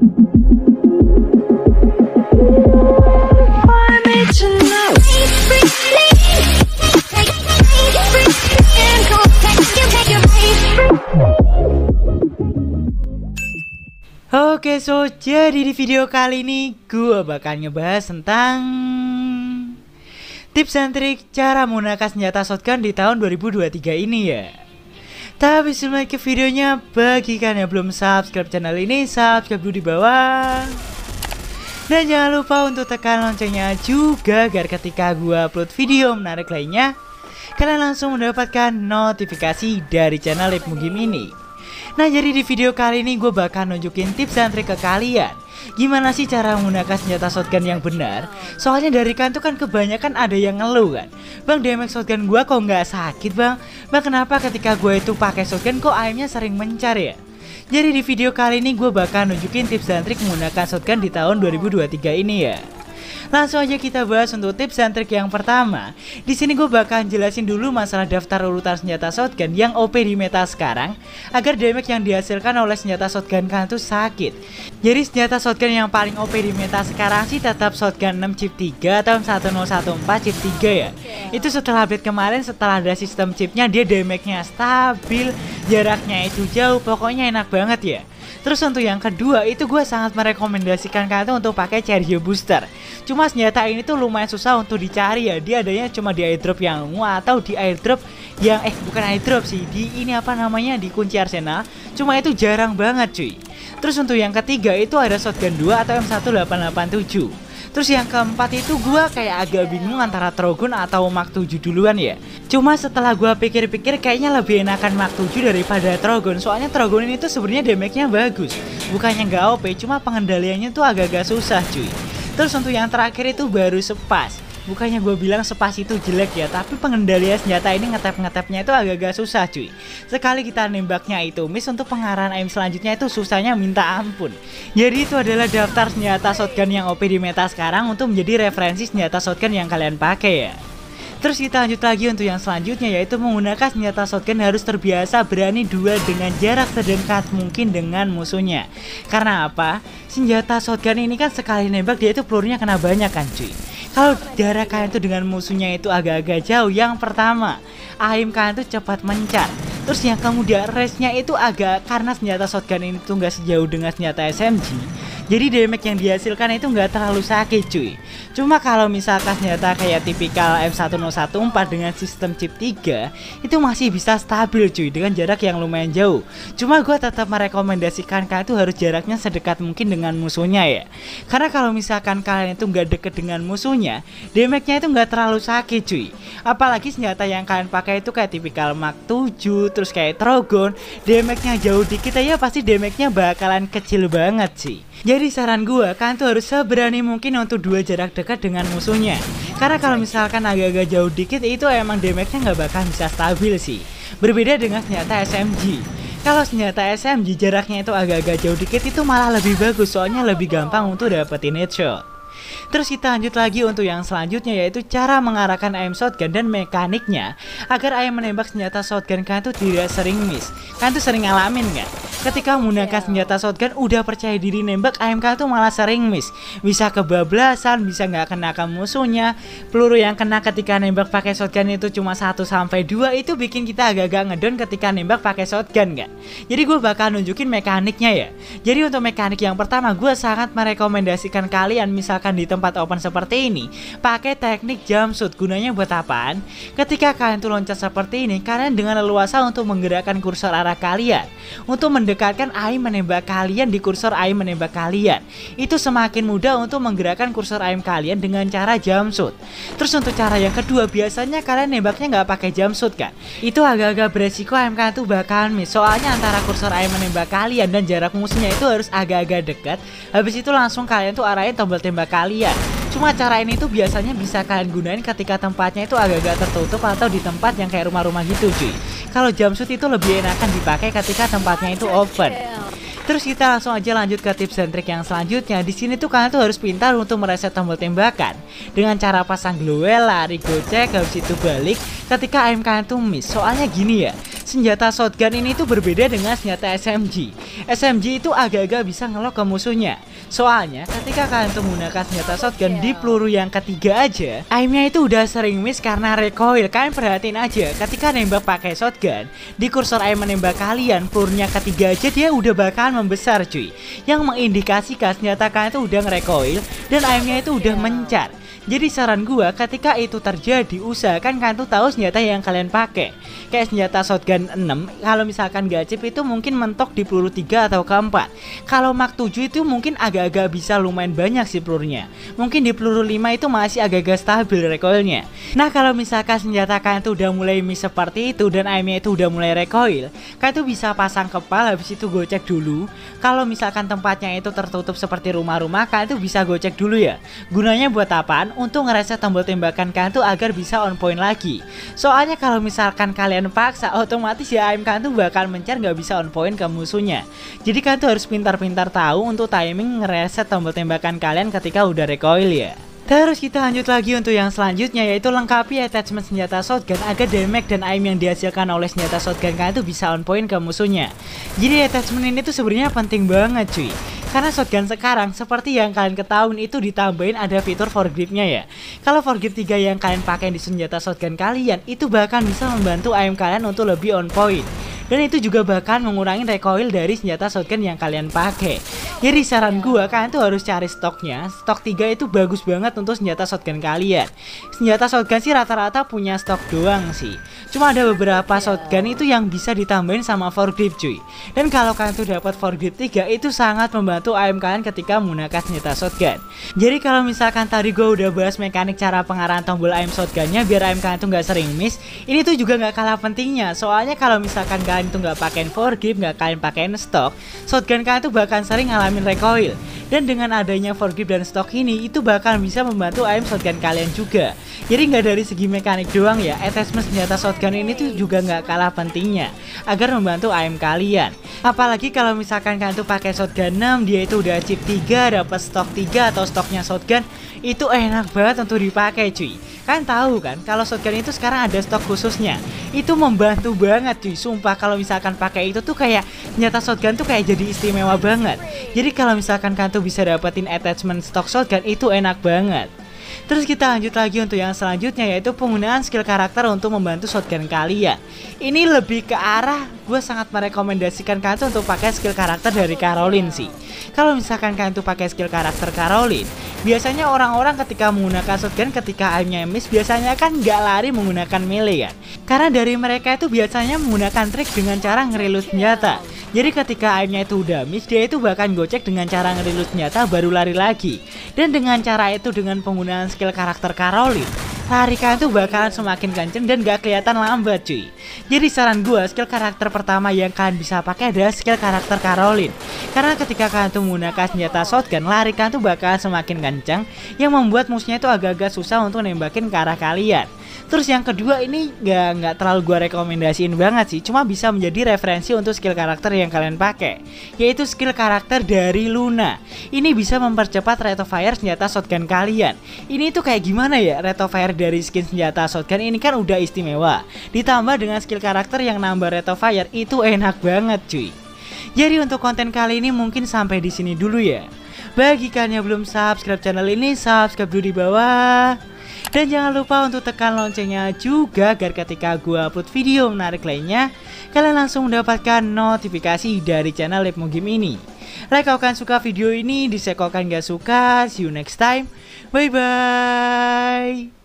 Oke so jadi di video kali ini gue bakal ngebahas tentang Tips dan trik cara menggunakan senjata shotgun di tahun 2023 ini ya Tapi sebelum ke videonya bagi kalian yang belum subscribe channel ini subscribe dulu di bawah. Dan jangan lupa untuk tekan loncengnya juga agar ketika gue upload video menarik lainnya Kalian langsung mendapatkan notifikasi dari channel Lip Game ini. Nah jadi di video kali ini gue bakal nunjukin tips dan trik ke kalian. Gimana sih cara menggunakan senjata shotgun yang benar? Soalnya dari kan tuh kan kebanyakan ada yang ngeluh kan. Bang damage shotgun gue kok nggak sakit bang Bang kenapa ketika gue itu pakai shotgun kok aimnya sering mencar ya? Jadi di video kali ini gue bakal nunjukin tips dan trik menggunakan shotgun di tahun 2023 ini ya Langsung aja kita bahas untuk tips dan trik yang pertama. Di sini gue bakal jelasin dulu masalah daftar urutan senjata shotgun yang OP di meta sekarang agar damage yang dihasilkan oleh senjata shotgun kan tuh sakit. Jadi senjata shotgun yang paling OP di meta sekarang sih tetap shotgun 6 chip 3 atau 1014 chip 3 ya. Itu setelah update kemarin setelah ada sistem chipnya dia damage-nya stabil, jaraknya itu jauh, pokoknya enak banget ya. Terus untuk yang kedua itu gue sangat merekomendasikan kalian untuk pakai Cherio Booster. Cuma senjata ini tuh lumayan susah untuk dicari ya. Dia adanya cuma di airdrop yang ungu atau di airdrop yang eh bukan airdrop sih. Di ini apa namanya di kunci arsenal. Cuma itu jarang banget cuy. Terus untuk yang ketiga itu ada shotgun 2 atau M1887. Terus yang keempat itu gue kayak agak bingung antara Trogon atau Mark 7 duluan ya. Cuma setelah gue pikir-pikir kayaknya lebih enakan Mark 7 daripada Trogon. Soalnya Trogon ini tuh sebenarnya damage-nya bagus. Bukannya nggak OP, cuma pengendaliannya tuh agak-agak susah cuy. Terus untuk yang terakhir itu baru sepas Bukannya gue bilang sepas itu jelek ya, tapi pengendalian senjata ini ngetep-ngetepnya itu agak-agak susah cuy. Sekali kita nembaknya itu miss untuk pengarahan aim selanjutnya itu susahnya minta ampun. Jadi itu adalah daftar senjata shotgun yang OP di meta sekarang untuk menjadi referensi senjata shotgun yang kalian pakai ya. Terus kita lanjut lagi untuk yang selanjutnya yaitu menggunakan senjata shotgun harus terbiasa berani duel dengan jarak terdekat mungkin dengan musuhnya. Karena apa? Senjata shotgun ini kan sekali nembak dia itu pelurunya kena banyak kan cuy kalau jarak kalian tuh dengan musuhnya itu agak-agak jauh. Yang pertama aim kalian tuh cepat mencar. Terus yang kemudian race-nya itu agak karena senjata shotgun ini tuh nggak sejauh dengan senjata SMG jadi damage yang dihasilkan itu nggak terlalu sakit cuy Cuma kalau misalkan senjata kayak tipikal M1014 dengan sistem chip 3 Itu masih bisa stabil cuy dengan jarak yang lumayan jauh. Cuma gue tetap merekomendasikan kalian itu harus jaraknya sedekat mungkin dengan musuhnya ya. Karena kalau misalkan kalian itu nggak deket dengan musuhnya Damage-nya itu nggak terlalu sakit cuy. Apalagi senjata yang kalian pakai itu kayak tipikal Mark 7 Terus kayak Trogon Damage-nya jauh dikit ya pasti damage-nya bakalan kecil banget sih jadi saran gue, kalian tuh harus seberani mungkin untuk dua jarak dekat dengan musuhnya. Karena kalau misalkan agak-agak jauh dikit itu emang damage-nya nggak bakal bisa stabil sih. Berbeda dengan senjata SMG. Kalau senjata SMG jaraknya itu agak-agak jauh dikit itu malah lebih bagus soalnya lebih gampang untuk dapetin headshot. Terus kita lanjut lagi untuk yang selanjutnya yaitu cara mengarahkan aim shotgun dan mekaniknya agar aim menembak senjata shotgun kalian tuh tidak sering miss. Kalian tuh sering ngalamin kan? Ketika menggunakan senjata shotgun udah percaya diri nembak aim kalian tuh malah sering miss. Bisa kebablasan, bisa nggak kena ke musuhnya. Peluru yang kena ketika nembak pakai shotgun itu cuma 1 sampai 2 itu bikin kita agak-agak ngedon ketika nembak pakai shotgun kan? Jadi gue bakal nunjukin mekaniknya ya. Jadi untuk mekanik yang pertama gue sangat merekomendasikan kalian misalkan di tempat open seperti ini, pakai teknik jumpsuit. Gunanya buat apaan? Ketika kalian tuh loncat seperti ini, kalian dengan leluasa untuk menggerakkan kursor arah kalian untuk mendekatkan aim menembak kalian di kursor aim menembak kalian. Itu semakin mudah untuk menggerakkan kursor aim kalian dengan cara jumpsuit. Terus untuk cara yang kedua, biasanya kalian nembaknya nggak pakai jumpsuit kan? Itu agak-agak beresiko aim kalian tuh bakalan miss. Soalnya antara kursor aim menembak kalian dan jarak musuhnya itu harus agak-agak dekat. Habis itu langsung kalian tuh arahin tombol tembak kalian. Cuma cara ini tuh biasanya bisa kalian gunain ketika tempatnya itu agak-agak tertutup atau di tempat yang kayak rumah-rumah gitu cuy. Kalau jumpsuit itu lebih enakan dipakai ketika tempatnya itu open. Terus kita langsung aja lanjut ke tips dan trik yang selanjutnya. Di sini tuh kalian tuh harus pintar untuk mereset tombol tembakan dengan cara pasang glowel, lari gocek, habis itu balik ketika aim kalian tuh miss. Soalnya gini ya, senjata shotgun ini tuh berbeda dengan senjata SMG. SMG itu agak-agak bisa ngelok ke musuhnya. Soalnya ketika kalian tuh menggunakan senjata shotgun di peluru yang ketiga aja, aimnya itu udah sering miss karena recoil. Kalian perhatiin aja, ketika nembak pakai shotgun, di kursor aim menembak kalian, pelurunya ketiga aja dia udah bakalan membesar cuy. Yang mengindikasikan senjata kalian itu udah ngerecoil dan aimnya itu udah mencar. Jadi saran gua ketika itu terjadi usahakan kalian tuh tahu senjata yang kalian pakai. Kayak senjata shotgun 6 kalau misalkan gacip itu mungkin mentok di peluru 3 atau keempat. Kalau Mark 7 itu mungkin agak-agak bisa lumayan banyak sih pelurunya. Mungkin di peluru 5 itu masih agak-agak stabil recoilnya. Nah kalau misalkan senjata kalian tuh udah mulai miss seperti itu dan aimnya itu udah mulai recoil, kalian tuh bisa pasang kepal habis itu gocek dulu. Kalau misalkan tempatnya itu tertutup seperti rumah-rumah, kalian tuh bisa gocek dulu ya. Gunanya buat apaan? Untuk ngereset tombol tembakan kalian tuh agar bisa on point lagi. Soalnya kalau misalkan kalian paksa, otomatis ya aim kalian tuh bakal mencar nggak bisa on point ke musuhnya. Jadi kalian tuh harus pintar-pintar tahu untuk timing ngereset tombol tembakan kalian ketika udah recoil ya. Terus kita lanjut lagi untuk yang selanjutnya yaitu lengkapi attachment senjata shotgun agar damage dan aim yang dihasilkan oleh senjata shotgun kalian tuh bisa on point ke musuhnya. Jadi attachment ini tuh sebenarnya penting banget cuy. Karena shotgun sekarang seperti yang kalian ketahui itu ditambahin ada fitur for gripnya ya. Kalau for grip 3 yang kalian pakai di senjata shotgun kalian itu bahkan bisa membantu aim kalian untuk lebih on point. Dan itu juga bahkan mengurangi recoil dari senjata shotgun yang kalian pakai. Jadi saran gua kalian tuh harus cari stoknya. Stok 3 itu bagus banget untuk senjata shotgun kalian. Senjata shotgun sih rata-rata punya stok doang sih. Cuma ada beberapa shotgun itu yang bisa ditambahin sama for grip cuy. Dan kalau kalian tuh dapat for grip 3 itu sangat membantu aim kalian ketika menggunakan senjata shotgun. Jadi kalau misalkan tadi gua udah bahas mekanik cara pengarahan tombol aim shotgunnya biar aim kalian tuh nggak sering miss, ini tuh juga nggak kalah pentingnya. Soalnya kalau misalkan kalian kalian tuh nggak pakai forgive nggak kalian pakai stok shotgun kalian tuh bahkan sering ngalamin recoil. Dan dengan adanya forgive dan stok ini itu bakal bisa membantu aim shotgun kalian juga jadi nggak dari segi mekanik doang ya attachment senjata shotgun ini tuh juga nggak kalah pentingnya agar membantu aim kalian apalagi kalau misalkan kalian tuh pakai shotgun 6 dia itu udah chip 3 dapat stok 3 atau stoknya shotgun itu enak banget untuk dipakai cuy Kan tahu kan kalau shotgun itu sekarang ada stok khususnya. Itu membantu banget cuy. Sumpah kalau misalkan pakai itu tuh kayak nyata shotgun tuh kayak jadi istimewa banget. Jadi kalau misalkan kan tuh bisa dapetin attachment stok shotgun itu enak banget. Terus kita lanjut lagi untuk yang selanjutnya yaitu penggunaan skill karakter untuk membantu shotgun kalian. Ini lebih ke arah gue sangat merekomendasikan kalian untuk pakai skill karakter dari Caroline sih. Kalau misalkan kalian tuh pakai skill karakter Caroline, biasanya orang-orang ketika menggunakan shotgun ketika aimnya miss biasanya kan nggak lari menggunakan melee kan. Karena dari mereka itu biasanya menggunakan trik dengan cara ngerilus senjata. Jadi ketika aimnya itu udah miss, dia itu bahkan gocek dengan cara ngerilus senjata baru lari lagi. Dan dengan cara itu dengan penggunaan skill karakter Caroline, lari kalian tuh bakalan semakin kenceng dan gak kelihatan lambat cuy. Jadi saran gue skill karakter pertama yang kalian bisa pakai adalah skill karakter Caroline. Karena ketika kalian tuh menggunakan senjata shotgun, lari kalian tuh bakalan semakin kencang yang membuat musuhnya itu agak-agak susah untuk nembakin ke arah kalian. Terus yang kedua ini nggak nggak terlalu gue rekomendasiin banget sih, cuma bisa menjadi referensi untuk skill karakter yang kalian pakai, yaitu skill karakter dari Luna. Ini bisa mempercepat rate of fire senjata shotgun kalian. Ini tuh kayak gimana ya rate of fire dari skin senjata shotgun ini kan udah istimewa. Ditambah dengan skill karakter yang nambah rate of fire itu enak banget cuy. Jadi untuk konten kali ini mungkin sampai di sini dulu ya. Bagi kalian yang belum subscribe channel ini, subscribe dulu di bawah. Dan jangan lupa untuk tekan loncengnya juga agar ketika gue upload video menarik lainnya, kalian langsung mendapatkan notifikasi dari channel Lepmo Game ini. Like kalau kalian suka video ini, dislike kalau kalian gak suka. See you next time. Bye bye.